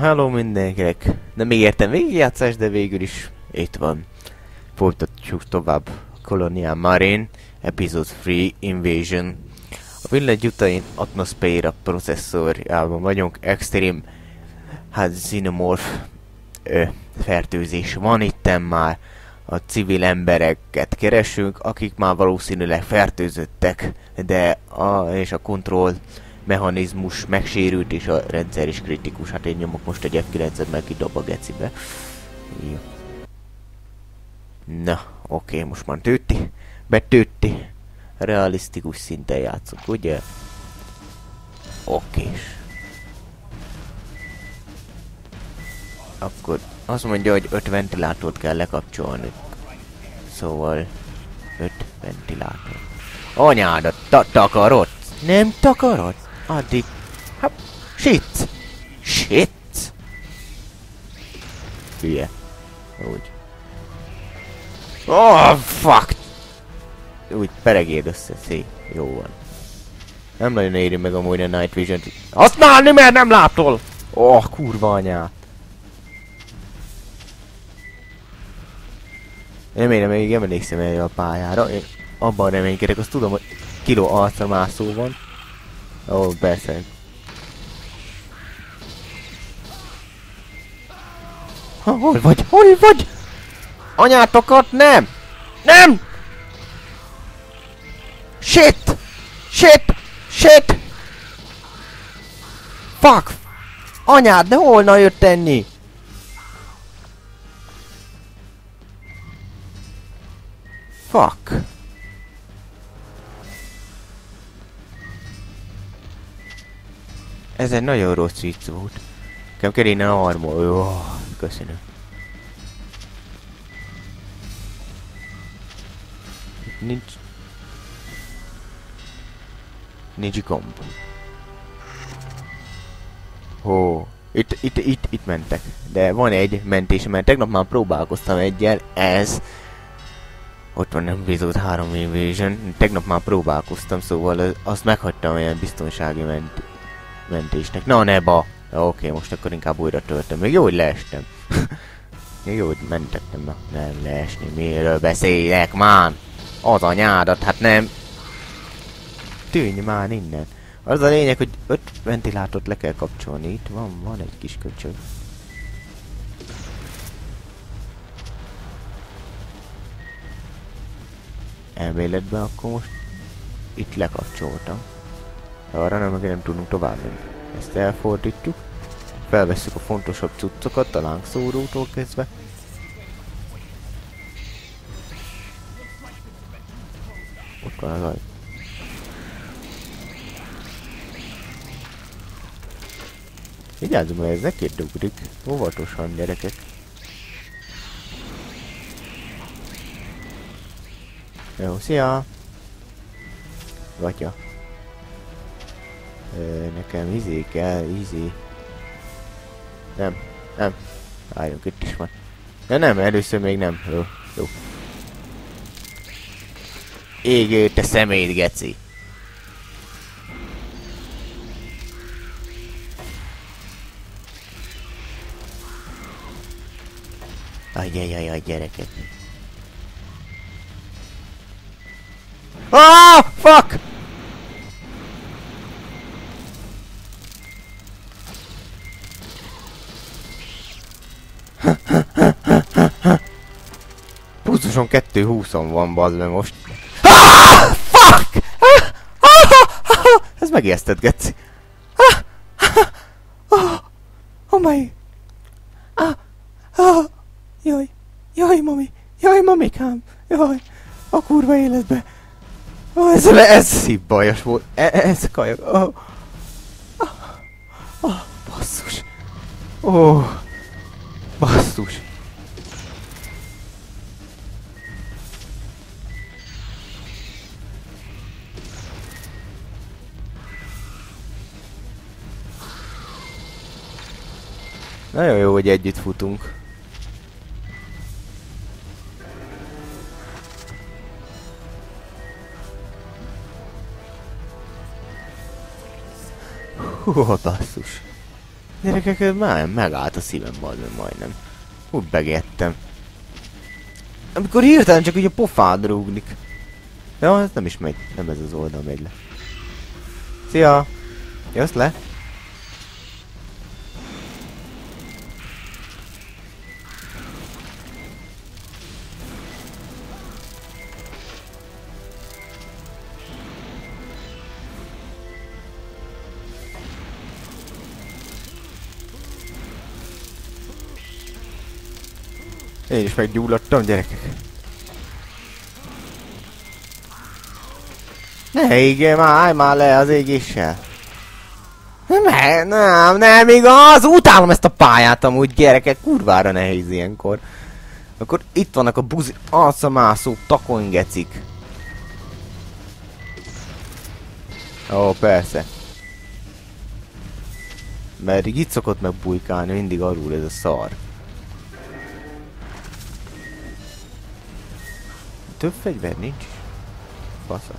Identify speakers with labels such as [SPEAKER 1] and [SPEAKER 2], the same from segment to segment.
[SPEAKER 1] Hello mindenkinek! Nem ígértem végigjátszás, de végül is itt van. Folytatjuk tovább Colonial Marine, Episode 3 Invasion. A Village utain atmoszféra processzorjában vagyunk, Extreme, hát Xenomorph ö, fertőzés van itten már. A civil embereket keresünk, akik már valószínűleg fertőzöttek, de a, és a kontroll mechanizmus megsérült, és a rendszer is kritikus. Hát én nyomok most egy F9-et, meg kidob a gecibe. Jó. Na, oké, most már tőtti. Betőtti. Realisztikus szinten játszunk, ugye? Okés. Akkor azt mondja, hogy 5 ventilátort kell lekapcsolni. Szóval 5 ventilátor. Anyádat, ta takarod? Nem takarod? Addig... Hát, shit! Shit! Hülye. Úgy. Oh, fuck! Úgy peregéd össze, szép. Jó van. Nem nagyon éri meg amúgy a Night Vision-t használni, mert nem látol! Oh, kurva anyát. Én még emlékszem erre a pályára. Én abban reménykedek, azt tudom, hogy kiló arcra mászó van. Oh, persze. Ha, hol vagy? Hol vagy? Anyátokat nem! Nem! Shit! Shit! Shit! Fuck! Anyád, de holna jött enni? Fuck! Ez egy nagyon rossz vicc volt. Nekem kellene armor. Jó, köszönöm. Nincs... Nincs gomb. Hó. Itt, itt, itt, itt mentek. De van egy mentés, mert tegnap már próbálkoztam egyel, ez... Ott van bizony 3 Invasion. Tegnap már próbálkoztam, szóval azt meghagytam olyan biztonsági ment mentésnek. Na, ne ba! Ja, oké, most akkor inkább újra töltöm. Még jó, hogy leestem. Még jó, hogy mentettem. Na, nem leesni. Miről beszélek, már? Az anyádat, hát nem. Tűnj már innen. Az a lényeg, hogy öt ventilátort le kell kapcsolni. Itt van, van egy kis köcsög. Elméletben akkor most itt lekapcsoltam. Arra nem, nem tudunk tovább menni. Ezt elfordítjuk. Felvesszük a fontosabb cuccokat, a lángszórótól kezdve. Ott van az aj. Vigyázzunk, mert ez ne két ugrik. Óvatosan, gyerekek. Jó, szia! Gatya. Nekem izé kell, izé. Nem, nem. Álljunk, itt is van. Ja nem, először még nem. Jó, jó. Égő, te szemét, geci. Ajjajajaj, gyerekek. Ah, fuck! Pulzuson 220 van, bazd meg most. Ah, fuck! Ah, ah, ah, ez megijesztett, geci. Ah, ah, oh, oh my. Ah, ah, jaj, jaj, mami, jaj, mamikám, jaj, a kurva életbe. Oh, ez, ez szívbajos volt, e, ez kajak. Oh. Oh, oh, basszus. Oh. Basszus. Nagyon jó, hogy együtt futunk. Hú, basszus. Gyerekek, már megállt a szívem bazd majdnem. Úgy begettem. Amikor hirtelen csak úgy a pofád rúgnik. Ja, ez nem is megy. Nem ez az oldal megy le. Szia! Jössz le? Én is meggyulladtam, gyerekek. Ne égje már, állj már le az égéssel. Nem, nem, nem igaz! Utálom ezt a pályát amúgy, gyerekek, kurvára nehéz ilyenkor. Akkor itt vannak a buzi alszamászó takongecik. Ó, persze. Mert így itt szokott megbújkálni mindig alul ez a szar. Több fegyver nincs is. Fasza.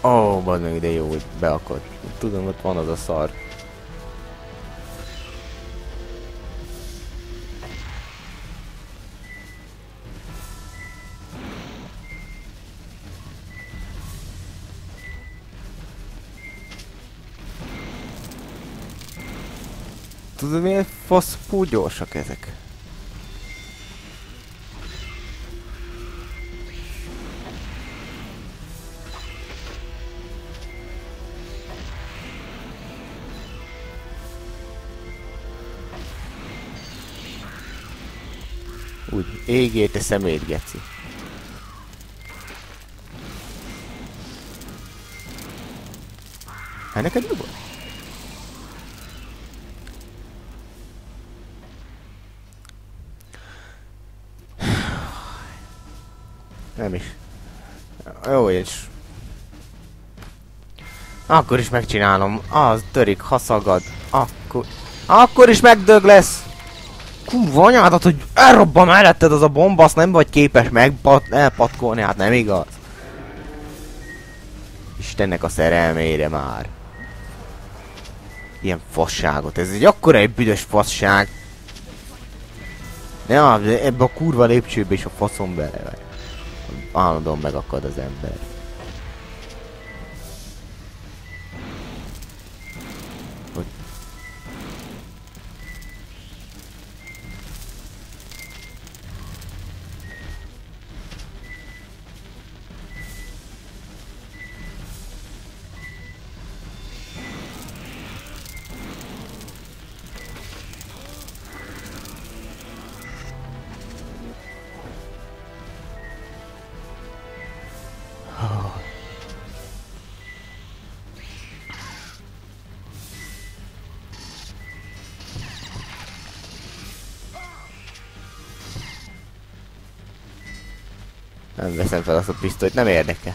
[SPEAKER 1] Ó, oh, bazd de jó, hogy beakadt. Tudom, ott van az a szar. Tudod miért faszpó gyorsak ezek? Égél te szemét, geci. Hát neked mi volt? Nem is. Jó, és... Akkor is megcsinálom. Az törik, ha szagad. Akkor... Akkor is megdög lesz! Kurva anyádat, hogy elrobban melletted az a bomba, azt nem vagy képes megpat, hát nem igaz. Istennek a szerelmére már. Ilyen fasságot, ez egy akkora egy büdös fasság. Ne, ebbe a kurva lépcsőbe is a faszom bele vagy. Állandóan megakad az ember. Nem veszem fel azt a pisztolyt, nem érdekel.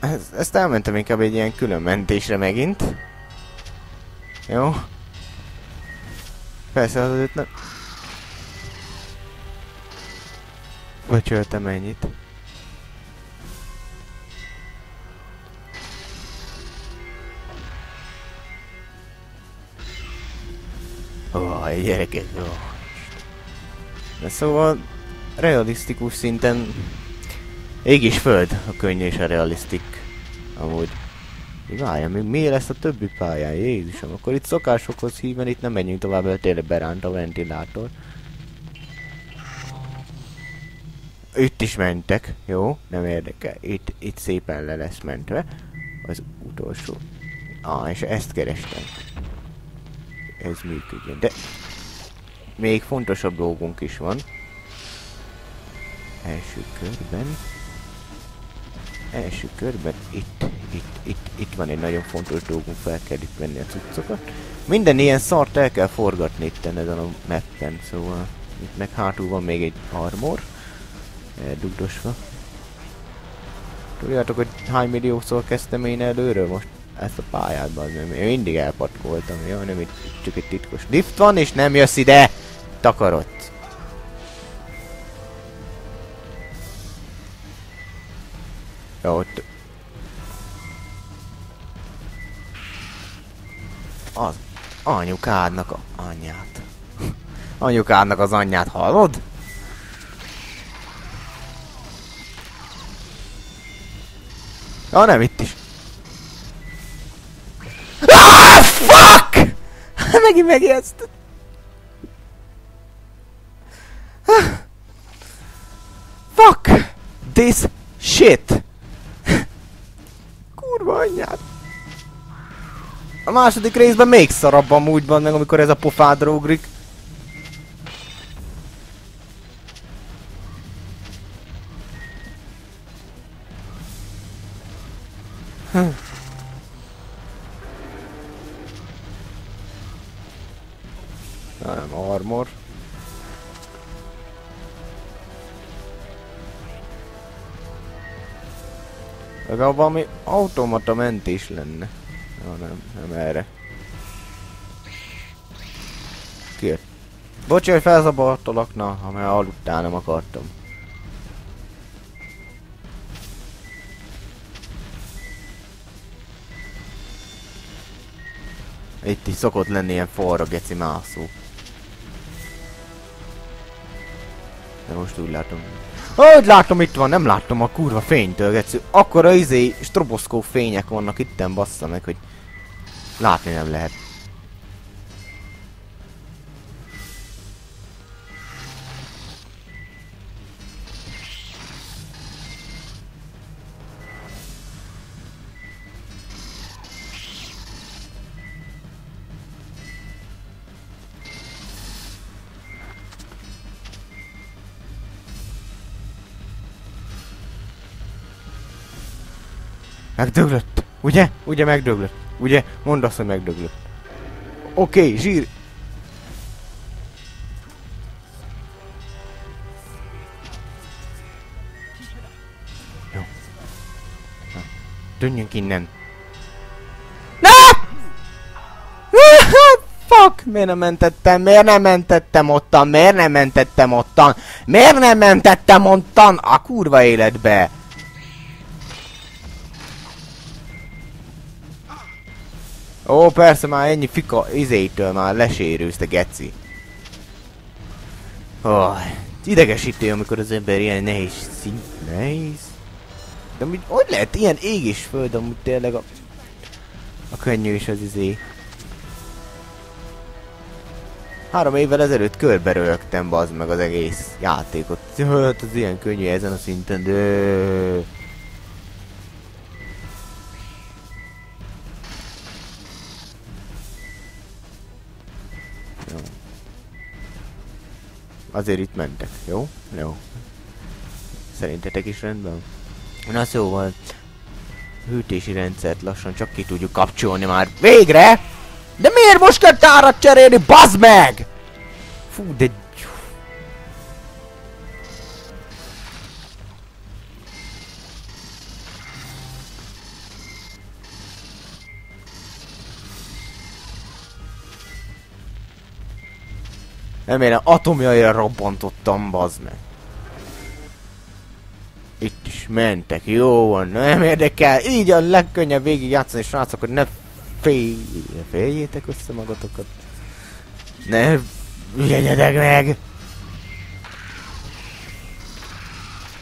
[SPEAKER 1] Ez, ezt elmentem inkább egy ilyen külön mentésre megint. Jó. Persze az nem... Becsöltem ennyit. Oh, gyerekek, jó. De szóval realisztikus szinten ég és föld a könny és a realisztik. Amúgy. Várja, még mi lesz a többi pályán? Jézusom, akkor itt szokásokhoz híven, itt nem menjünk tovább, mert tényleg beránt a ventilátor. Itt is mentek, jó? Nem érdekel. Itt, itt szépen le lesz mentve. Az utolsó. Ah, és ezt kerestem. Ez működjön. De még fontosabb dolgunk is van. Első körben. Első körben itt, itt, itt, itt van egy nagyon fontos dolgunk, fel kell itt venni a cuccokat. Minden ilyen szart el kell forgatni itt ezen a mappen, szóval itt meg hátul van még egy armor eldugdosva. Tudjátok, hogy hány milliószor kezdtem én előről most ezt a pályát, nem. Én mindig elpatkoltam, jó? Nem itt csak egy titkos lift van, és nem jössz ide! Takarott. Jó, ott... Az anyukádnak a anyját. Anyukádnak az anyját hallod? Ja, nem itt is. Ah, fuck! Megint megijeszt. Fuck! This shit! Kurva anyját! A második részben még szarabb amúgy van meg, amikor ez a pofádra ugrik. Nem, armor. Legalább valami automata mentés lenne. Ja, nem, nem erre. Kijött. Bocsi, hogy felzabartalak, na, ha már aludtál, nem akartam. Itt is szokott lenni ilyen forra geci mászó. Most úgy látom. Hogy látom itt van, nem látom a kurva fénytől, geci. Akkora izé stroboszkó fények vannak itten, bassza meg, hogy látni nem lehet. Megdöglött. Ugye? Ugye megdöglött. Ugye? Mondd azt, hogy megdöglött. Oké, okay, zsír. Jó. Tűnjünk innen. Na! Fuck! Miért nem mentettem? Miért nem mentettem ottan? Miért nem mentettem ottan? Miért nem mentettem ottan? A kurva életbe! Ó, persze már ennyi fika izétől már lesérülsz, te geci. Oh, idegesítő, amikor az ember ilyen nehéz szint. Nehéz? De amúgy, hogy lehet ilyen ég és föld, amúgy tényleg a... A könnyű is az izé. Három évvel ezelőtt körbe rögtem, bazd meg az egész játékot. Hát az ilyen könnyű ezen a szinten, de... Azért itt mentek, jó? Jó. Szerintetek is rendben? Na szóval, hűtési rendszert lassan csak ki tudjuk kapcsolni már. Végre! De miért most kell tárat cserélni, bazd meg! Fú, de... Remélem atomjaira robbantottam, bazd meg. Itt is mentek, jó van, nem érdekel, így a legkönnyebb végig játszani, srácok, hogy ne félj... féljétek össze magatokat. Ne ügyenjedek meg!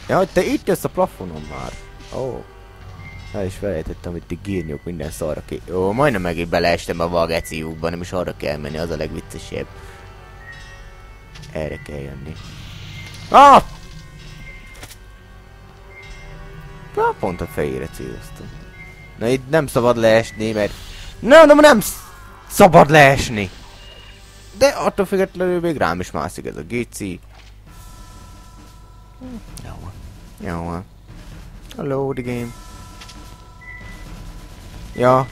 [SPEAKER 1] Ja, hogy te itt jössz a plafonon már. Ó. Oh. El is felejtettem, hogy ti gírnyok minden szarra ki. Ó, majdnem megint beleestem a valgeciukba, nem is arra kell menni, az a legviccesebb. Erre kell jönni. Ah! Na, pont a fejére céloztam. Na itt nem szabad leesni, mert... Na, nem, nem szabad leesni! De attól függetlenül még rám is mászik ez a. Jó van. Jó van. Hello, the game. Ja,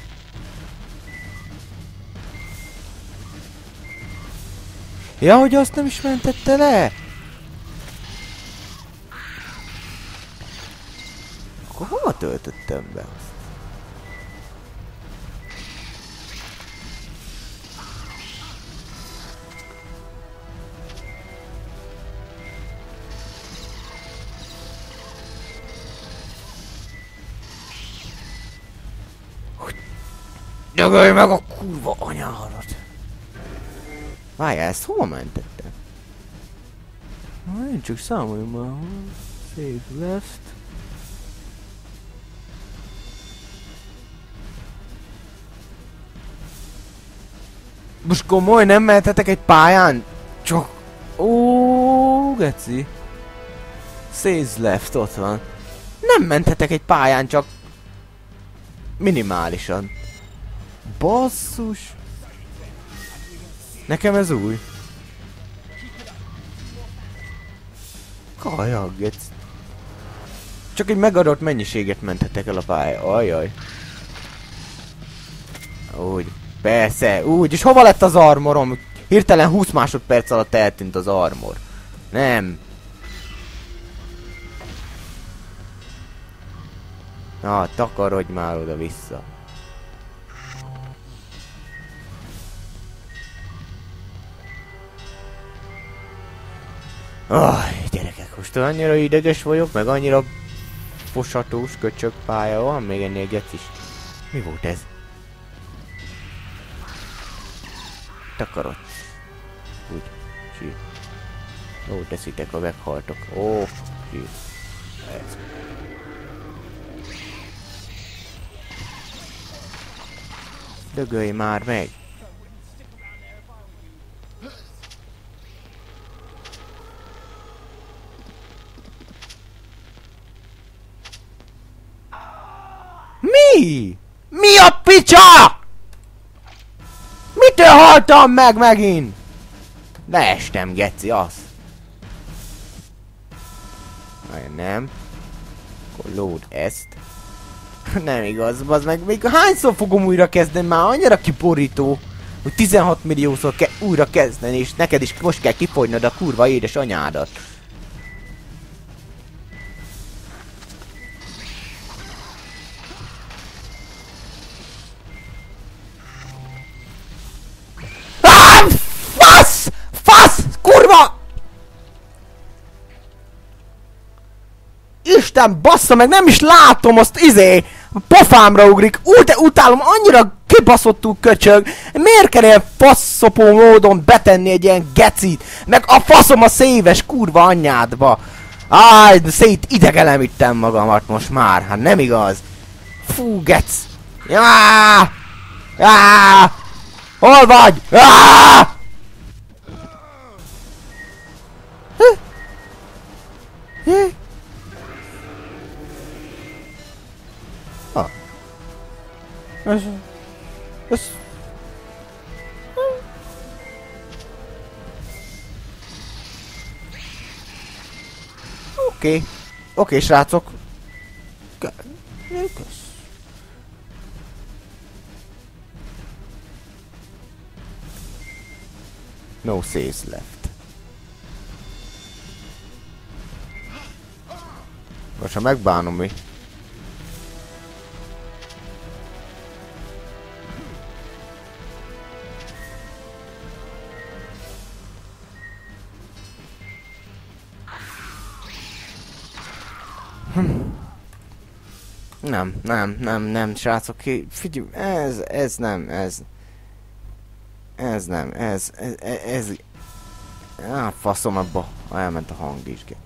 [SPEAKER 1] Ja, hogy azt nem is mentette le? Akkor hova töltöttem be azt. Dögölj meg a Várjál, ezt hova mentettem?
[SPEAKER 2] Én csak számoljam már? Save left.
[SPEAKER 1] Most komoly, nem mehetetek egy pályán? Csak... Ó, geci. Says left, ott van. Nem mentetek egy pályán, csak... Minimálisan. Basszus. Nekem ez új. Kajak, gec. Csak egy megadott mennyiséget mentetek el a pálya. Ajaj. Úgy. Persze, úgy. És hova lett az armorom? Hirtelen 20 másodperc alatt eltűnt az armor. Nem. Na, takarodj már oda-vissza. Aj, gyerekek, most annyira ideges vagyok, meg annyira fosatós köcsög pálya van, még ennél is. Mi volt ez? Takarod. Úgy, sír. Ó, teszitek, ha meghaltok. Ó, sír. Ez. Dögölj már meg! Mi? A picsa? Mitől haltam meg megint? Leestem, geci, az. Nem. Akkor load ezt. Nem igaz, az meg még hányszor fogom újra kezdeni már annyira kiborító, hogy 16 milliószor kell újra kezdeni, és neked is most kell kifogynod a kurva édes anyádat. Isten, bassza meg, nem is látom azt, izé! A pofámra ugrik, úgy de utálom, annyira kibaszottú köcsög. Miért kell ilyen faszopó módon betenni egy ilyen gecit? Meg a faszom a széves kurva anyádba. Áj, szét idegelemítem magamat most már, hát nem igaz. Fú, gec. Já! Já! Hol vagy? Já! Hé? Hé? Ez... Ez... Oké. Okay. Oké, okay, srácok. Kösz. No saves left. Most ha megbánom mi? Nem, nem, nem, nem, srácok, ki, figyelj, ez, ez nem, ez, ez nem, ez, ez, ez, ez á, faszom abba, elment a hang is, gec.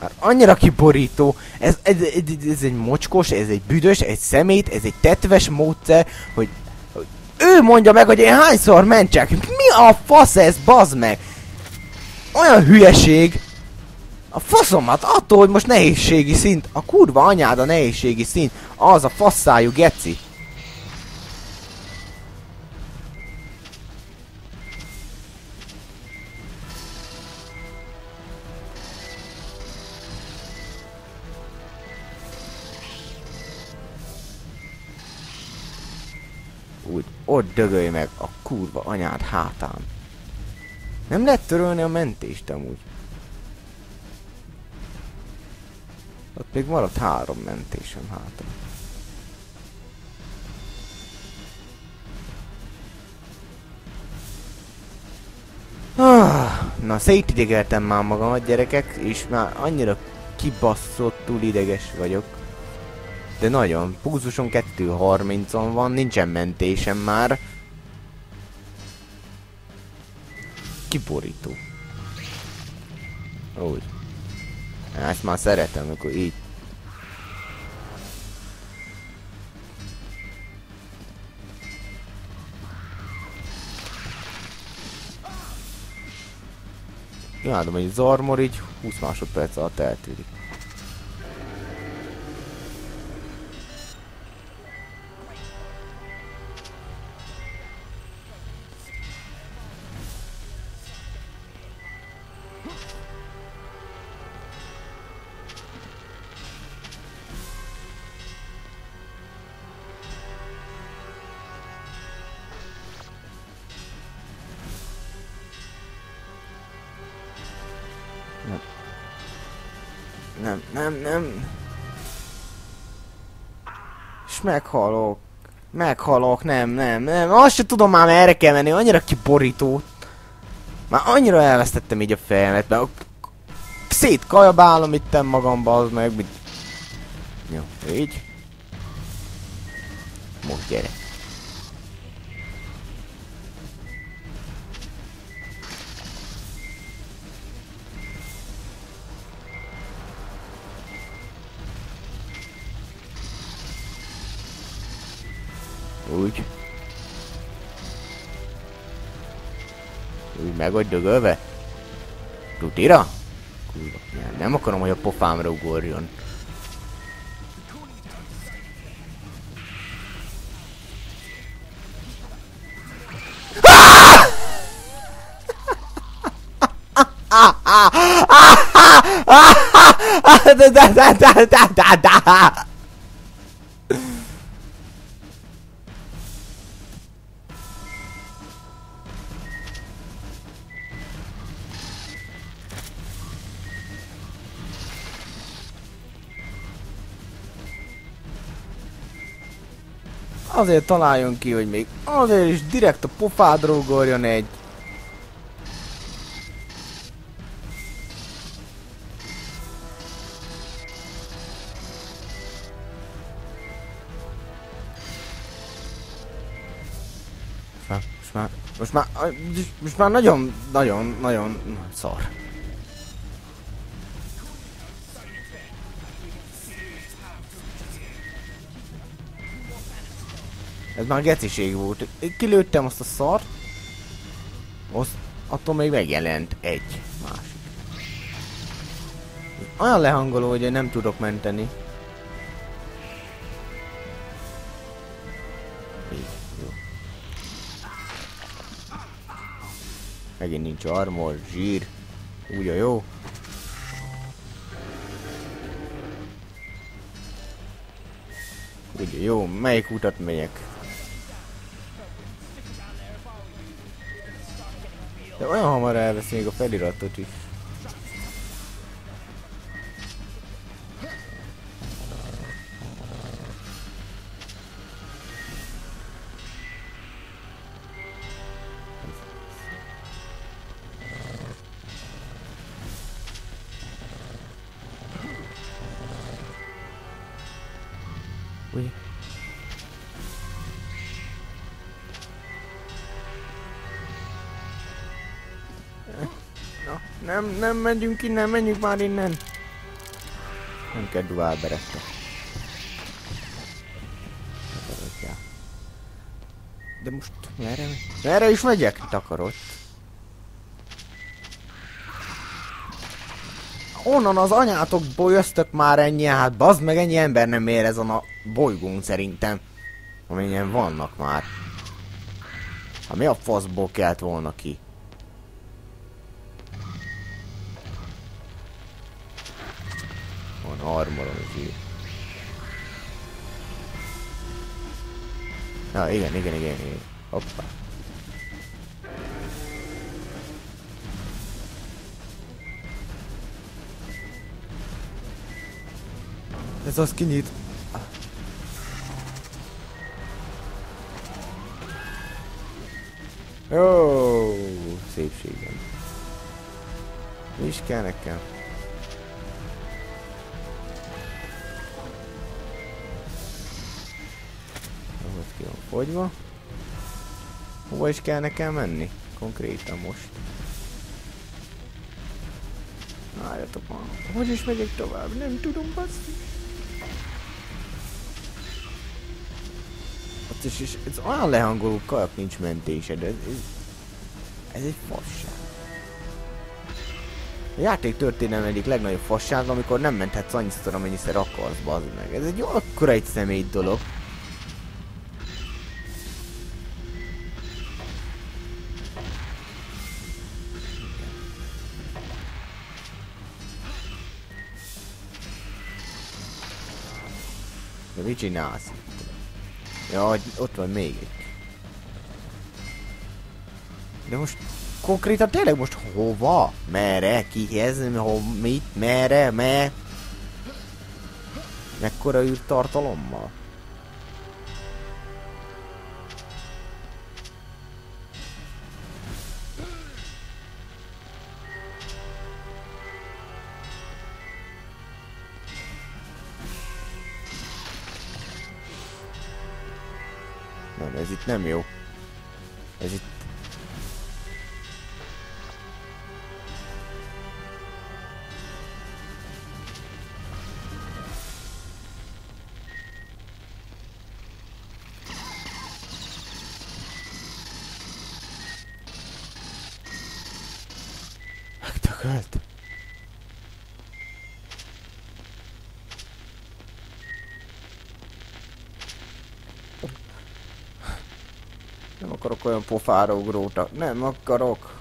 [SPEAKER 1] Már annyira kiborító, ez, ez, ez, ez egy mocskos, ez egy büdös, egy szemét, ez egy tetves módszer, hogy, hogy ő mondja meg, hogy én hányszor mentsek, mi a fasz ez, bazd meg? Olyan hülyeség, a faszomat attól, hogy most nehézségi szint, a kurva anyád a nehézségi szint, az a fasszájú geci. Úgy, ott dögölj meg a kurva anyád hátán. Nem lehet törölni a mentést amúgy. Még maradt három mentésem hátra. Ah, na, szétidegeltem már magamat, gyerekek, és már annyira kibaszottul ideges vagyok. De nagyon. Púzuson 2.30-on van, nincsen mentésem már. Kiborító. Úgy. Ezt már szeretem, amikor így. Imádom, hogy az armor így 20 másodperc alatt eltűnik. Nem. És meghalok. Meghalok, nem, nem, nem. Azt se tudom már merre kell menni, annyira kiborító. Már annyira elvesztettem így a fejemet, mert szétkajabálom itten magamba, az meg, mit... Jó, így. Most gyere. Úgy. Úgy meg vagy dögölve? Tutira? Kurva, nem, nem akarom, hogy a pofámra ugorjon. da da da da da da Azért találjon ki, hogy még azért is direkt a pofádra ugorjon egy. Most már, most már, most már nagyon, nagyon, nagyon szar. Ez már geciség volt. Kilőttem azt a szart. Azt, attól még megjelent egy másik. Olyan lehangoló, hogy én nem tudok menteni. Megint nincs armor, zsír. Úgy a jó. Ugye jó, melyik utat megyek? De olyan hamar elveszi még a feliratot is. Nem, nem megyünk innen, menjünk már innen. Nem kell duálberettek. De most merre, merre is megyek? Takarott. Onnan az anyátokból jöztök már ennyi, hát bazd meg ennyi ember nem ér ezen a bolygón szerintem. Amennyien vannak már. Hát mi a faszból kelt volna ki? Is így. Ja, igen, igen, igen, igen. Hoppá. Ez az kinyit. Jó, szépségem. Mi is kell nekem? Ki van fogyva. Hova is kell nekem menni? Konkrétan most. Várjatok már. Hogy is megyek tovább? Nem tudom, basszus. Ott is, is ez olyan lehangoló kajak nincs mentésed. Ez, ez, ez egy fasság. A játék történelem egyik legnagyobb fasság, amikor nem menthetsz annyiszor, amennyiszer akarsz, bazd meg. Ez egy akkora egy személy dolog. Mit csinálsz? Ja, ott van még egy. De most konkrétan tényleg most hova? Merre? Kihez? Ho, mit? Merre? Me? Mekkora űr Nem, ez itt nem jó. Ez itt... olyan pofára ugróta. Nem akarok.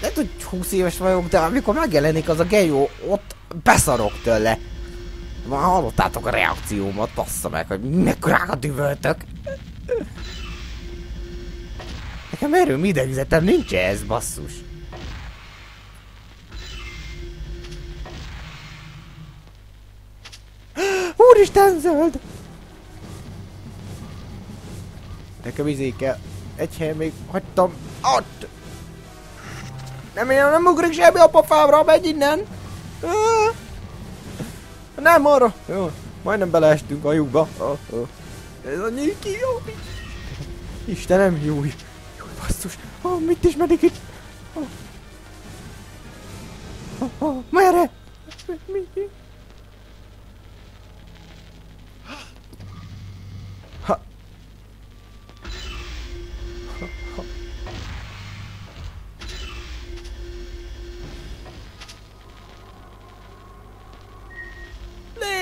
[SPEAKER 1] Lehet, hogy 20 éves vagyok, de amikor megjelenik az a gejó, ott beszarok tőle. Már hallottátok a reakciómat, bassza meg, hogy mekkorákat üvöltök. Nekem erről mi idegzetem nincs ez, basszus. Úristen, zöld! Nekem izé kell. Egy helyen még hagytam. Ott! Nem, én nem ugrik semmi a pofámra, megy innen! Nem arra! Jó, majdnem beleestünk a lyukba. Ez a nyíki, jó! Istenem, jó! Jó, basszus! Oh, mit is medik itt? Oh. Oh, oh, merre? Mi, mi, mi?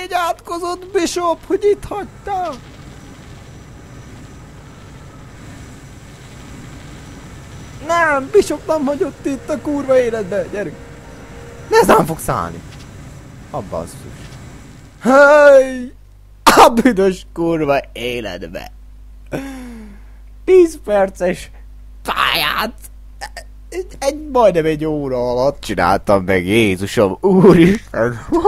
[SPEAKER 1] Légy átkozott, Bishop, hogy itt hagytál! Nem, Bishop nem hagyott itt a kurva életbe, gyerünk! Ne ez nem fog szállni! A basszus. Hey! A büdös kurva életbe! 10 perces pályát egy, egy majdnem egy óra alatt csináltam meg, Jézusom, úristen! Hú,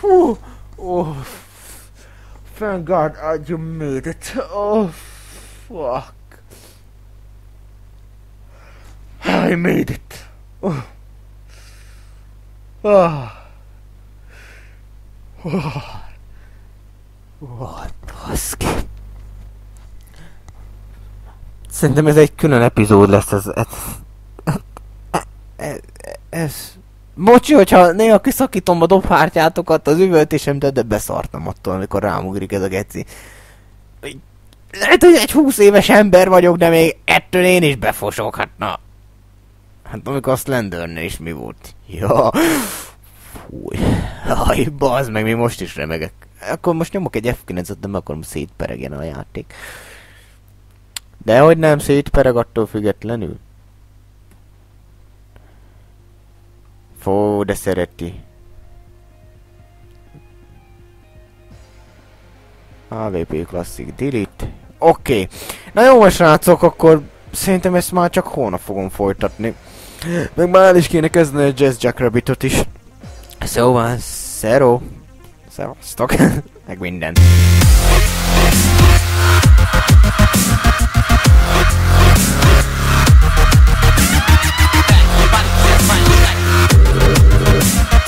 [SPEAKER 1] hú, oh, thank God uh, I made it. Oh, fuck. I made it. Oh. Ah. Oh. Oh. Oh, baszki. Szerintem ez egy külön epizód lesz, ez... Ez... Ez... ez. Bocsi, hogyha néha kiszakítom a dobhártyátokat az üvöltésem, de, beszartam attól, amikor rámugrik ez a geci. Lehet, hogy egy 20 éves ember vagyok, de még ettől én is befosok, hát na. Hát amikor a Slendernél is mi volt? Ja. Fúj. Aj, bazd meg, mi most is remegek. Akkor most nyomok egy F9-et, de meg akarom szétperegjen a játék. De hogy nem szétpereg attól függetlenül. for the Sereti. AVP klasszik delete. Oké. Okay. Na jó, srácok, akkor szerintem ezt már csak holnap fogom folytatni. Meg már el is kéne kezdeni a Jazz Jackrabbitot is. Szóval, szero. Szevasztok. Meg mindent. Bang. Thank you.